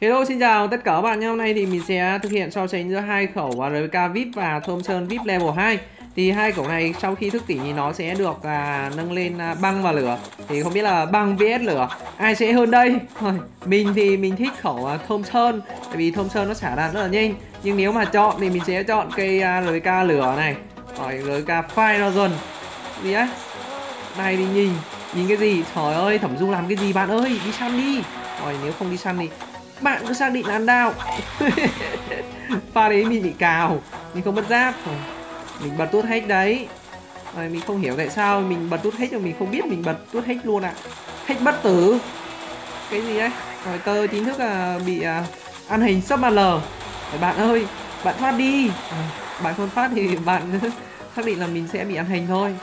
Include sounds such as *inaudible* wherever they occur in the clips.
Hello xin chào tất cả các bạn nhé. Hôm nay thì mình sẽ thực hiện so sánh giữa hai khẩu RK VIP và Thompson VIP level 2 Thì hai khẩu này sau khi thức tỉnh thì nó sẽ được à, nâng lên à, băng và lửa. Thì không biết là băng vs lửa ai sẽ hơn đây? Mình thì mình thích khẩu à, Thompson Tại vì Thompson nó xả đạn rất là nhanh. Nhưng nếu mà chọn thì mình sẽ chọn cây à, RK lửa này. Rồi RK Fire Dragon Gì á? Này thì nhìn Nhìn cái gì? Trời ơi Thẩm du làm cái gì bạn ơi? Đi săn đi. Rồi nếu không đi săn thì bạn cứ xác định là ăn đao. *laughs* Pha đấy mình bị cào mình không mất giáp mình bật tút hết đấy. À, mình không hiểu tại sao mình bật tút hết rồi mình không biết mình bật tút hết luôn ạ. À. hết bất tử. Cái gì đấy rồi tơ chính thức là bị à, ăn hình sub l. Bạn ơi bạn thoát đi. À, bạn không thoát thì *laughs* bạn *laughs* xác định là mình sẽ bị ăn hình thôi.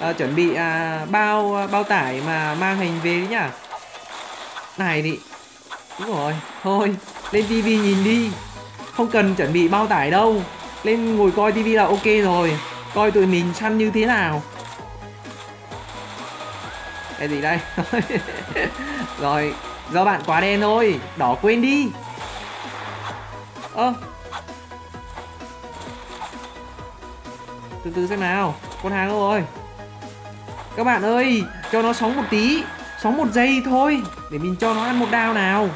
À, chuẩn bị à, bao bao tải mà mang hình về đấy nhá. Này thì Đúng rồi, thôi, lên tivi nhìn đi. Không cần chuẩn bị bao tải đâu. Lên ngồi coi tivi là ok rồi. Coi tụi mình săn như thế nào. Cái gì đây? *laughs* Rồi, do bạn quá đen thôi. Đỏ quên đi. Ơ. Từ từ xem nào. Con hàng đâu rồi? Các bạn ơi, cho nó sống một tí. Sóng một giây thôi Để mình cho nó ăn một đao nào.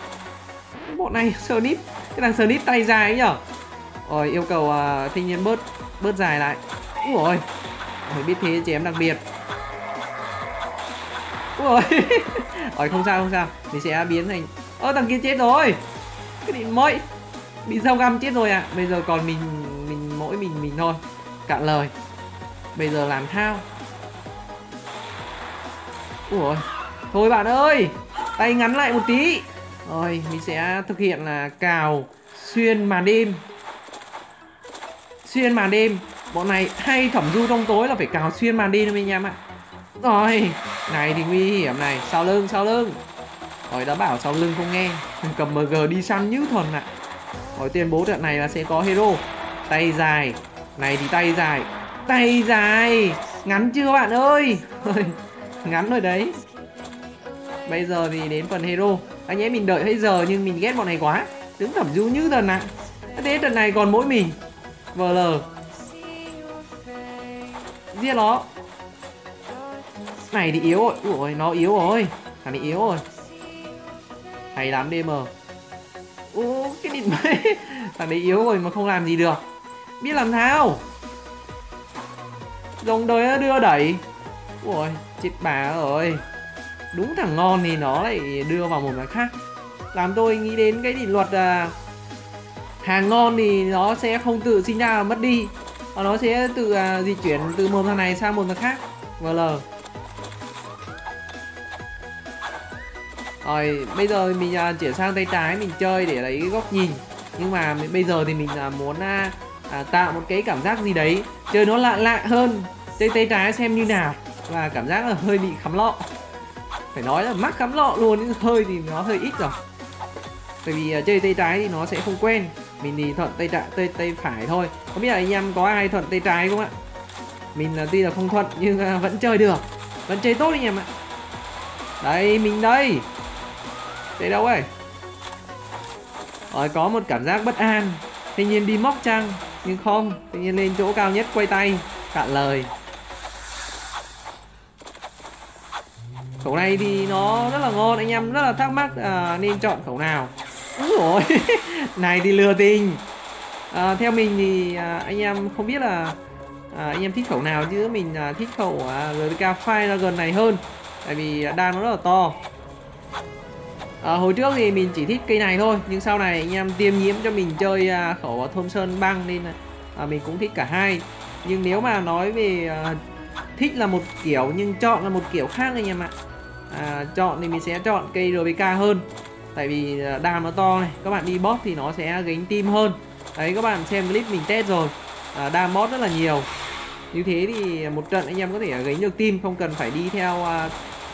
Bọn này Snip Cái thằng Snip tay dài ấy nhở? Rồi yêu cầu uh, thanh niên bớt Bớt dài lại. Úi rồi Phải biết thế chém đặc biệt. Úi *laughs* rồi không sao không sao. Mình sẽ biến thành Ơ thằng kia chết rồi. Cái điện mới Bị dao găm chết rồi à Bây giờ còn mình mình mỗi mình mình thôi. Cạn lời. Bây giờ làm thao. Ui rồi Thôi bạn ơi, Tay ngắn lại một tí. Rồi, mình sẽ thực hiện là cào Xuyên màn đêm. Xuyên màn đêm. Bọn này hay thẩm du trong tối là phải cào xuyên màn đêm anh em ạ. Rồi, Này thì nguy hiểm này. Sau lưng sau lưng. Rồi, đã bảo sau lưng không nghe. *laughs* Cầm MG đi săn như thuần ạ. Rồi, tuyên bố trận này là sẽ có hero. Tay dài. Này thì tay dài. Tay dài. Ngắn chưa bạn ơi? *laughs* Ngắn rồi đấy. Bây giờ thì đến phần hero. Anh em mình đợi hết giờ nhưng mình ghét bọn này quá. Đứng thẩm du như thần ạ. Thế trận này còn mỗi mình. VL Giết nó. Này thì yếu rồi. Ui nó yếu rồi. Thằng này yếu rồi. Hay lắm DM Ú, cái địt mấy *laughs* Thằng đấy yếu rồi mà không làm gì được. Biết làm thao Dòng đời đưa đẩy. Ui chết bà rồi đúng thằng ngon thì nó lại đưa vào một cái khác. Làm tôi nghĩ đến cái định luật là hàng ngon thì nó sẽ không tự sinh ra và mất đi. Và nó sẽ tự uh, di chuyển từ một thằng này sang một thằng khác. Vl rồi bây giờ mình uh, chuyển sang tay trái mình chơi để lấy góc nhìn. Nhưng mà bây giờ thì mình uh, muốn uh, uh, tạo một cái cảm giác gì đấy. Chơi nó lạ lạ hơn. Chơi tay trái xem như nào. Và cảm giác là hơi bị khắm lọ phải nói là mắc cắm lọ luôn hơi thì nó hơi ít rồi. Bởi vì uh, chơi tay trái thì nó sẽ không quen. Mình thì thuận tay trái tay tay phải thôi. Không biết là anh em có ai thuận tay trái không ạ? Mình là tuy là không thuận nhưng uh, vẫn chơi được. Vẫn chơi tốt anh em ạ. Đây mình đây. Đây đâu ấy? Rồi có một cảm giác bất an. Tuy nhiên đi móc trăng nhưng không. Tự nhiên lên chỗ cao nhất quay tay cạn lời. Khẩu này thì nó rất là ngon anh em rất là thắc mắc à, nên chọn khẩu nào. Úi rồi. *laughs* Này thì lừa tình. À, theo mình thì à, anh em không biết là à, anh em thích khẩu nào chứ mình à, thích khẩu à, RPK Fire gần này hơn. Tại vì à, đam nó rất là to. À, hồi trước thì mình chỉ thích cây này thôi nhưng sau này anh em tiêm nhiễm cho mình chơi à, khẩu thôn sơn băng nên à, mình cũng thích cả hai. Nhưng nếu mà nói về à, thích là một kiểu nhưng chọn là một kiểu khác anh em ạ à, chọn thì mình sẽ chọn cây RBK hơn. Tại vì à, đam nó to này các bạn đi bot thì nó sẽ gánh tim hơn. Đấy các bạn xem clip mình test rồi. À, đam bot rất là nhiều. Như thế thì một trận anh em có thể gánh được tim không cần phải đi theo à,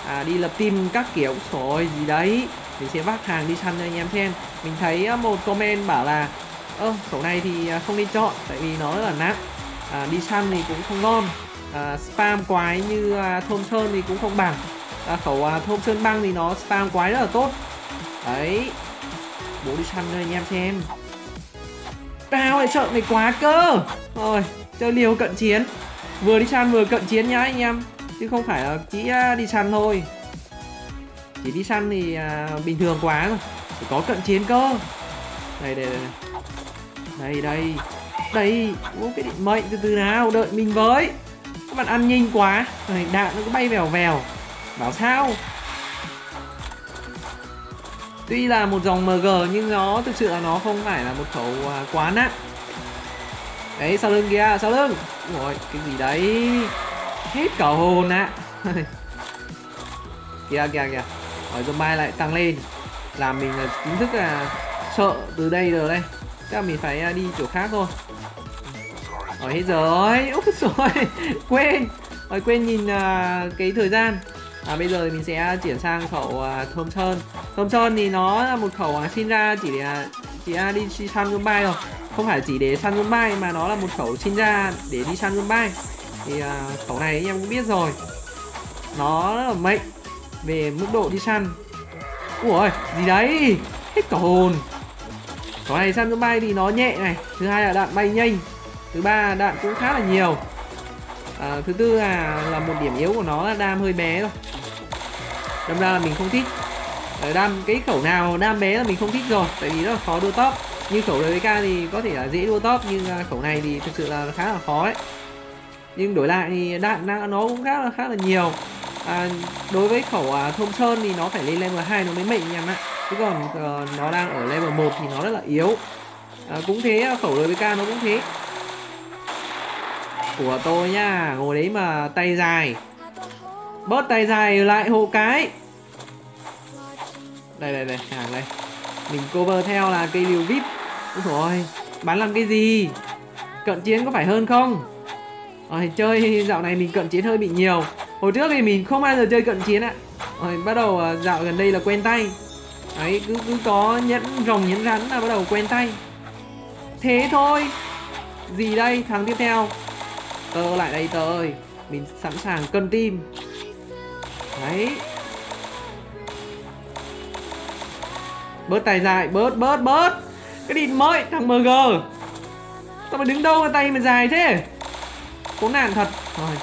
à, đi lập tim các kiểu. Rồi gì đấy. Mình sẽ vác hàng đi săn cho anh em xem. Mình thấy à, một comment bảo là ơ khẩu này thì à, không nên chọn tại vì nó rất là nặng. À, đi săn thì cũng không ngon. À, spam quái như à, thôm sơn thì cũng không bằng à, khẩu à, thôm sơn băng thì nó spam quái rất là tốt. Đấy. Bố đi săn cho anh em xem. Tao lại sợ mày quá cơ. Rồi chơi liều cận chiến. Vừa đi săn vừa cận chiến nhá anh em. Chứ không phải là chỉ à, đi săn thôi. Chỉ đi săn thì à, bình thường quá rồi phải có cận chiến cơ. Đây đây đây đây đây. Đây. Ô, cái định mệnh từ từ nào. Đợi mình với. Các bạn ăn nhanh quá. Rồi đạn nó cứ bay vèo vèo bảo sao? Tuy là một dòng mg nhưng nó thực sự là nó không phải là một khẩu à, quá nặng. Đấy sau lưng kia sau lưng. Rồi cái gì đấy? Hết cả hồn ạ. *laughs* Kìa kìa kìa. Rồi zombie lại tăng lên. Làm mình là chính thức là sợ từ đây rồi đây. Chắc mình phải à, đi chỗ khác thôi. Rồi hết rồi. *laughs* Úp rồi quên. Rồi quên nhìn uh, cái thời gian à, bây giờ thì mình sẽ à, chuyển sang khẩu uh, thơm sơn. Thơm sơn thì nó là một khẩu uh, sinh ra chỉ để chỉ uh, đi săn zombie rồi không phải chỉ để săn zombie mà nó là một khẩu sinh ra để đi săn zombie thì uh, khẩu này anh em cũng biết rồi. Nó là mạnh về mức độ đi săn. Ui gì đấy? Hết cả hồn. Khẩu này săn zombie thì nó nhẹ này. Thứ hai là đạn bay nhanh. Thứ ba đạn cũng khá là nhiều. À, thứ tư là là một điểm yếu của nó là đam hơi bé thôi đâm ra là mình không thích. Ờ, đam cái khẩu nào đam bé là mình không thích rồi tại vì rất là khó đua top. Như khẩu RBK thì có thể là dễ đua top nhưng à, khẩu này thì thực sự là khá là khó ấy nhưng đổi lại thì đạn nó cũng khá là khá là nhiều. À, đối với khẩu à, thông sơn thì nó phải lên level 2 nó mới mệnh nha em ạ. Chứ còn à, nó đang ở level 1 thì nó rất là yếu. À, cũng thế à, khẩu RBK nó cũng thế. Của tôi nha ngồi đấy mà tay dài bớt tay dài lại hộ cái. Đây đây đây, hàng đây. Mình cover theo là cây liều vip rồi bán làm cái gì? Cận chiến có phải hơn không? Rồi chơi dạo này mình cận chiến hơi bị nhiều. Hồi trước thì mình không bao giờ chơi cận chiến ạ. Rồi bắt đầu à, dạo gần đây là quen tay. Đấy, cứ cứ có nhẫn, rồng nhẫn rắn là bắt đầu quen tay. Thế thôi. Gì đây? Thằng tiếp theo. Tơ lại đây tơ ơi. Mình sẵn sàng cân tim đấy. Bớt tay dài bớt bớt bớt. Cái đít mới thằng mg tao mà đứng đâu mà tay mà dài thế? Cố nạn thật. Rồi.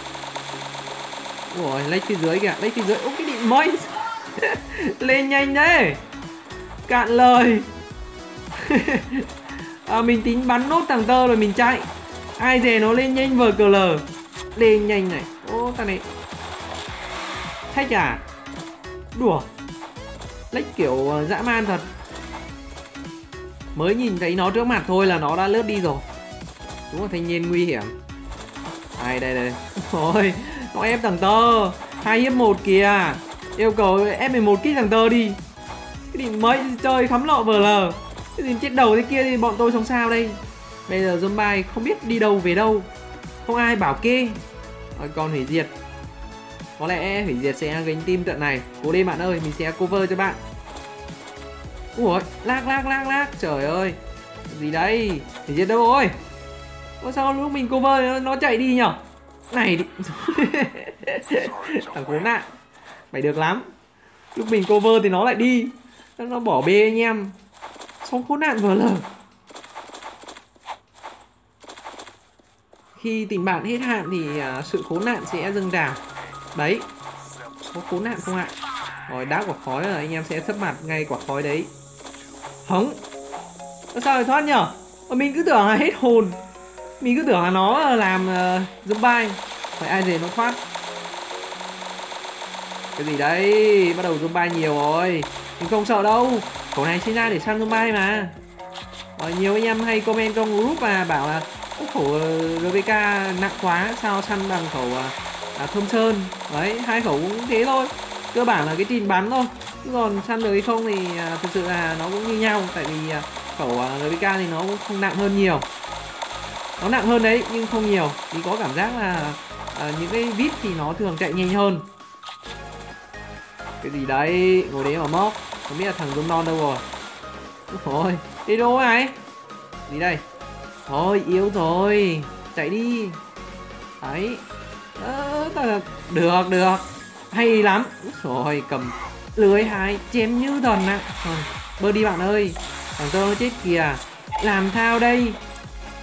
Ủa lấy phía dưới kìa lấy phía dưới. Úp cái đít mới *laughs* lên nhanh đấy cạn lời. *laughs* À, mình tính bắn nốt thằng tơ rồi mình chạy. Ai dè nó lên nhanh vờ cờ lờ. Lên nhanh này. Ô thằng này thách à đùa lách kiểu uh, dã man thật. Mới nhìn thấy nó trước mặt thôi là nó đã lướt đi rồi. Đúng là thanh niên nguy hiểm. Đây đây đây. *laughs* Ôi nó ép thằng tơ. Hai hiếp một kìa. Yêu cầu ép 11 kích thằng tơ đi. Cái gì mới chơi khắm lọ vờ lờ. Cái gì chết đầu thế kia thì bọn tôi sống sao đây? Bây giờ zombie không biết đi đâu về đâu. Không ai bảo kê. Rồi còn hủy diệt. Có lẽ hủy diệt sẽ gánh tim trận này. Cố lên bạn ơi mình sẽ cover cho bạn. Ui lag lag lag lag Trời ơi. Gì đây? Hủy diệt đâu rồi? Ôi sao lúc mình cover nó, nó chạy đi nhở? Này đi. *laughs* Thằng khốn nạn. Mày được lắm. Lúc mình cover thì nó lại đi. Nó bỏ bê anh em. Xong khốn nạn vừa lờ? Khi tình bạn hết hạn thì à, sự khốn nạn sẽ dâng trào đấy. Có cứu nạn không ạ? Rồi đá quả khói là anh em sẽ sấp mặt ngay quả khói đấy. Hống. Sao lại thoát nhở? Ờ, mình cứ tưởng là hết hồn. Mình cứ tưởng là nó ờ, làm ờ, uh, zombie phải ai dè nó thoát? Cái gì đấy? Bắt đầu zombie nhiều rồi. Mình không sợ đâu. Khẩu này sinh ra để săn zombie mà. Rồi nhiều anh em hay comment trong group mà bảo là khẩu ờ, RVK nặng quá sao săn bằng khẩu uh, à, thơm sơn. Đấy hai khẩu cũng thế thôi. Cơ bản là cái tin bắn thôi. Chứ còn săn được hay không thì à, thực sự là nó cũng như nhau. Tại vì à, khẩu à, RVK thì nó cũng không nặng hơn nhiều. Nó nặng hơn đấy nhưng không nhiều. Thì có cảm giác là à, những cái vít thì nó thường chạy nhanh hơn. Cái gì đấy? Ngồi đấy mà móc. Không biết là thằng giống non đâu rồi. Thôi đi đâu này gì đây? Thôi yếu rồi. Chạy đi. Đấy. Được được. Hay lắm. Rồi cầm lưới hai, chém như thần ạ à. Bơ đi bạn ơi. Thằng tơ nó chết kìa. Làm thao đây.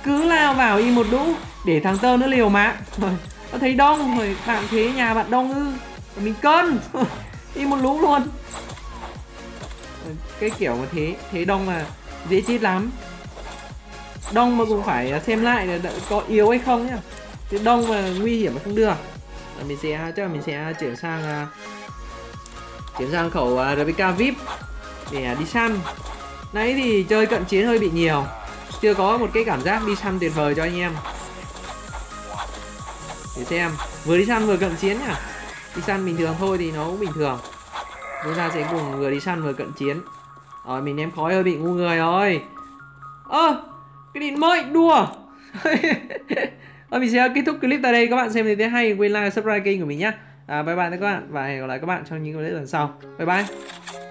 Cứ lao vào y một đũ, để thằng tơ nó liều mạng. Rồi nó thấy đông rồi bạn thế nhà bạn đông ư. Mình cân. *laughs* Y một lũ luôn. Cái kiểu mà thế thế đông mà dễ chết lắm. Đông mà cũng phải xem lại là có yếu hay không nhá. Chứ đông mà nguy hiểm mà không được là mình sẽ chắc là mình sẽ chuyển sang à, chuyển sang khẩu à, uh, RPK VIP để à, đi săn. Nãy thì chơi cận chiến hơi bị nhiều chưa có một cái cảm giác đi săn tuyệt vời cho anh em. Để xem vừa đi săn vừa cận chiến nhỉ đi săn bình thường thôi thì nó cũng bình thường. Chúng ta sẽ cùng vừa đi săn vừa cận chiến. Rồi mình ném khói hơi bị ngu người rồi. Ơ à, cái điện mới đùa. *laughs* Và mình sẽ kết thúc clip tại đây. Các bạn xem thấy hay quên like subscribe kênh của mình nhé à, bye bye các bạn và hẹn gặp lại các bạn trong những clip lần sau. Bye bye.